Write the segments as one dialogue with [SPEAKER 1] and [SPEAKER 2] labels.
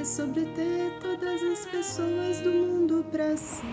[SPEAKER 1] é sobre ter todas as pessoas do mundo pra si.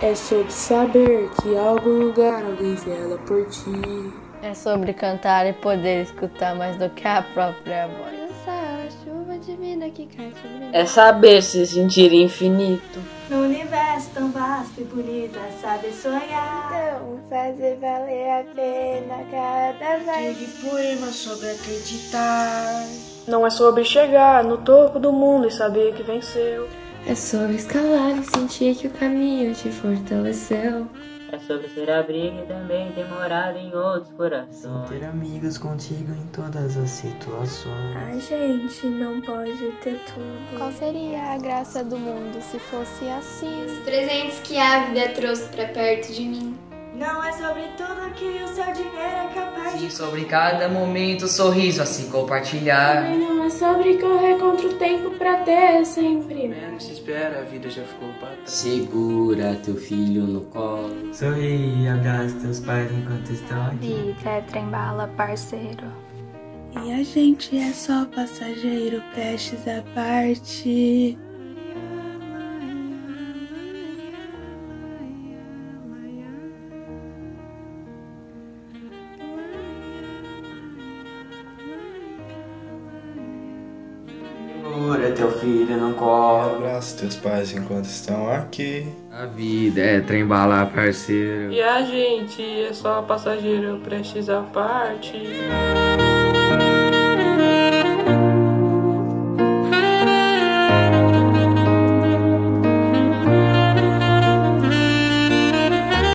[SPEAKER 2] É sobre saber que em algum lugar alguém zela por ti.
[SPEAKER 3] É sobre cantar e poder escutar mais do que a própria voz.
[SPEAKER 4] Essa chuva divina que cai sobre mim.
[SPEAKER 5] É saber se sentir infinito.
[SPEAKER 6] No universo tão e bonito, é saber sonhar.
[SPEAKER 4] Então, fazer valer a pena cada vez.
[SPEAKER 7] Escreve poemas sobre acreditar.
[SPEAKER 2] Não é sobre chegar no topo do mundo e saber que venceu.
[SPEAKER 8] É sobre escalar e sentir que o caminho te fortaleceu.
[SPEAKER 9] É sobre ser abrigo e também ter morado em outros corações.
[SPEAKER 10] Ter amigos contigo em todas as situações.
[SPEAKER 4] A gente não pode ter tudo.
[SPEAKER 11] Qual seria a graça do mundo se fosse assim?
[SPEAKER 12] Os presentes que a vida trouxe pra perto de mim.
[SPEAKER 6] Não é sobre tudo que o seu dinheiro é capaz
[SPEAKER 13] Sim,
[SPEAKER 6] de.
[SPEAKER 13] sobre cada momento, sorriso assim compartilhar.
[SPEAKER 2] Também não é sobre correr contra o tempo pra ter sempre.
[SPEAKER 7] Menos se espera, a vida já ficou pra trás.
[SPEAKER 14] Segura teu filho no colo.
[SPEAKER 10] Sorri e abraça teus pais enquanto estão aqui.
[SPEAKER 11] Vida é trem-bala, parceiro.
[SPEAKER 1] E a gente é só passageiro prestes a partir.
[SPEAKER 10] Segura teu filho no colo.
[SPEAKER 15] Abraça teus pais enquanto estão aqui.
[SPEAKER 14] A vida é trem-bala, parceiro.
[SPEAKER 2] E a gente é só passageiro prestes a partir.